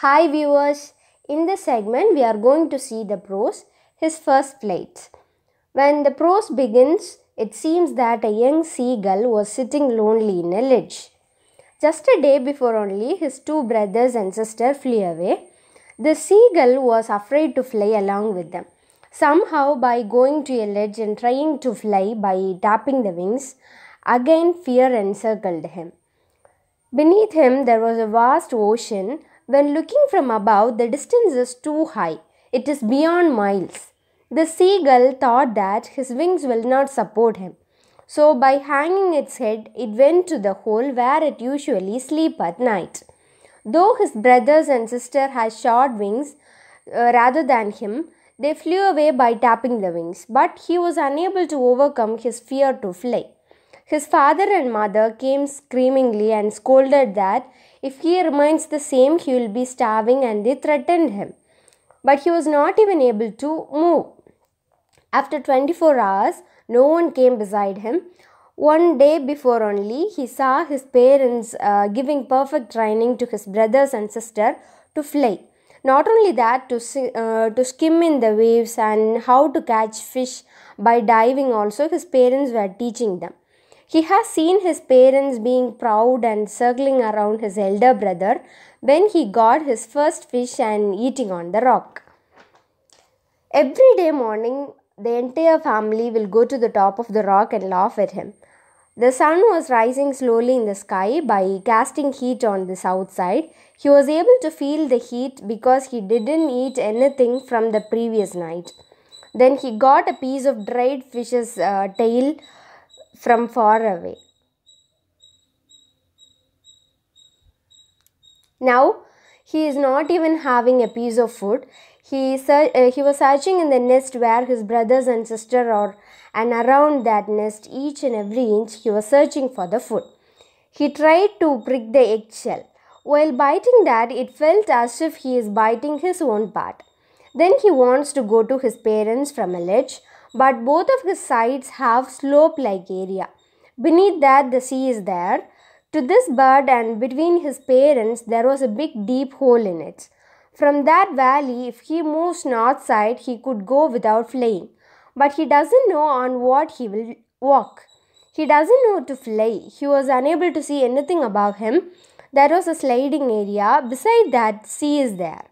Hi viewers, in this segment we are going to see the prose, his first flight. When the prose begins, it seems that a young seagull was sitting lonely in a ledge. Just a day before only, his two brothers and sister flew away. The seagull was afraid to fly along with them. Somehow, by going to a ledge and trying to fly by tapping the wings, again fear encircled him. Beneath him there was a vast ocean. When looking from above, the distance is too high. It is beyond miles. The seagull thought that his wings will not support him. So, by hanging its head, it went to the hole where it usually sleep at night. Though his brothers and sister had short wings uh, rather than him, they flew away by tapping the wings, but he was unable to overcome his fear to fly. His father and mother came screamingly and scolded that if he remains the same, he will be starving, and they threatened him. But he was not even able to move. After 24 hours, no one came beside him. One day before only, he saw his parents uh, giving perfect training to his brothers and sister to fly. Not only that, to, uh, to skim in the waves and how to catch fish by diving, also, his parents were teaching them. He has seen his parents being proud and circling around his elder brother when he got his first fish and eating on the rock. Every day morning, the entire family will go to the top of the rock and laugh at him. The sun was rising slowly in the sky by casting heat on the south side. He was able to feel the heat because he didn't eat anything from the previous night. Then he got a piece of dried fish's uh, tail from far away. Now he is not even having a piece of food. He, uh, he was searching in the nest where his brothers and sister are, and around that nest, each and every inch, he was searching for the food. He tried to prick the eggshell. While biting that, it felt as if he is biting his own part. Then he wants to go to his parents from a ledge, but both of his sides have slope like area. Beneath that, the sea is there. To this bird and between his parents, there was a big deep hole in it. From that valley, if he moves north side, he could go without flying. But he doesn't know on what he will walk. He doesn't know to fly. He was unable to see anything above him. There was a sliding area. Beside that, sea is there.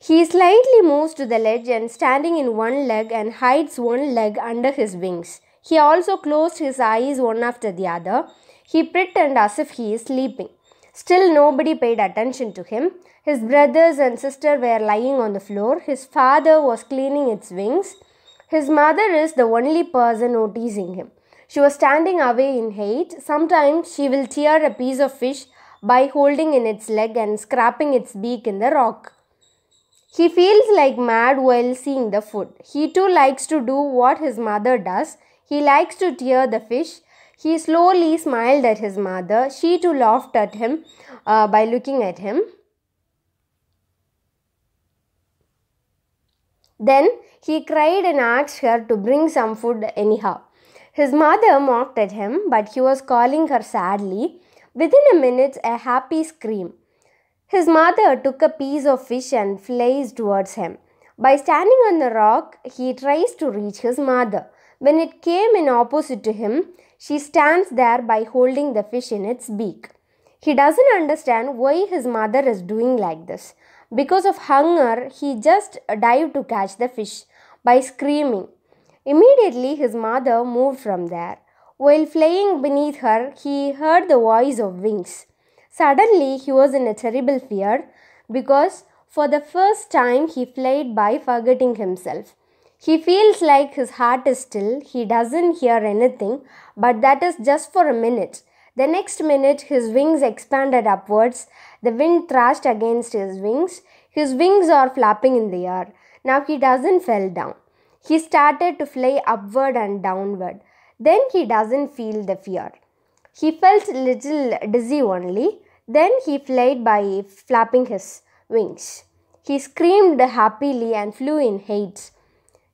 He slightly moves to the ledge and standing in one leg and hides one leg under his wings. He also closed his eyes one after the other. He pretended as if he is sleeping. Still, nobody paid attention to him. His brothers and sister were lying on the floor. His father was cleaning its wings. His mother is the only person noticing him. She was standing away in hate. Sometimes she will tear a piece of fish by holding in its leg and scraping its beak in the rock. He feels like mad while seeing the food. He too likes to do what his mother does. He likes to tear the fish. He slowly smiled at his mother. She too laughed at him uh, by looking at him. Then he cried and asked her to bring some food anyhow. His mother mocked at him, but he was calling her sadly. Within a minute, a happy scream. His mother took a piece of fish and flies towards him. By standing on the rock, he tries to reach his mother. When it came in opposite to him, she stands there by holding the fish in its beak. He doesn't understand why his mother is doing like this. Because of hunger, he just dived to catch the fish by screaming. Immediately, his mother moved from there. While flying beneath her, he heard the voice of wings. Suddenly, he was in a terrible fear because for the first time he fled by forgetting himself. He feels like his heart is still, he doesn't hear anything, but that is just for a minute. The next minute, his wings expanded upwards. The wind thrashed against his wings. His wings are flapping in the air. Now he doesn't fall down. He started to fly upward and downward. Then he doesn't feel the fear. He felt little dizzy only. Then he fled by flapping his wings. He screamed happily and flew in haste.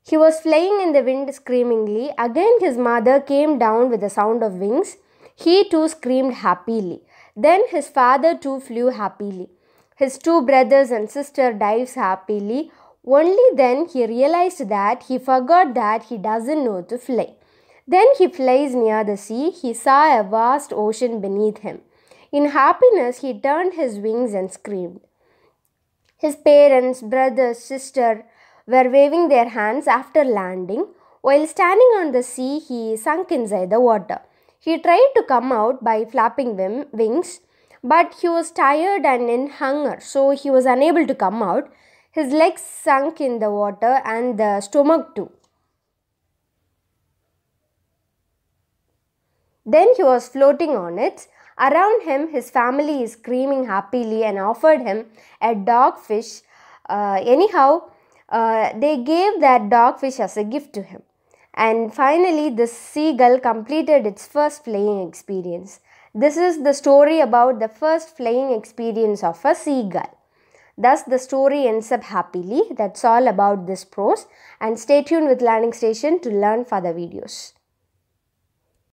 He was flying in the wind screamingly. Again his mother came down with the sound of wings. He too screamed happily. Then his father too flew happily. His two brothers and sister dives happily. Only then he realized that he forgot that he doesn't know to fly. Then he flies near the sea. He saw a vast ocean beneath him. In happiness, he turned his wings and screamed. His parents, brothers, sister were waving their hands after landing. While standing on the sea, he sunk inside the water. He tried to come out by flapping wings, but he was tired and in hunger, so he was unable to come out. His legs sunk in the water and the stomach too. Then he was floating on it. Around him, his family is screaming happily and offered him a dogfish. Uh, anyhow, uh, they gave that dogfish as a gift to him. And finally, the seagull completed its first flying experience. This is the story about the first flying experience of a seagull. Thus, the story ends up happily. That's all about this prose. And stay tuned with Learning Station to learn further videos.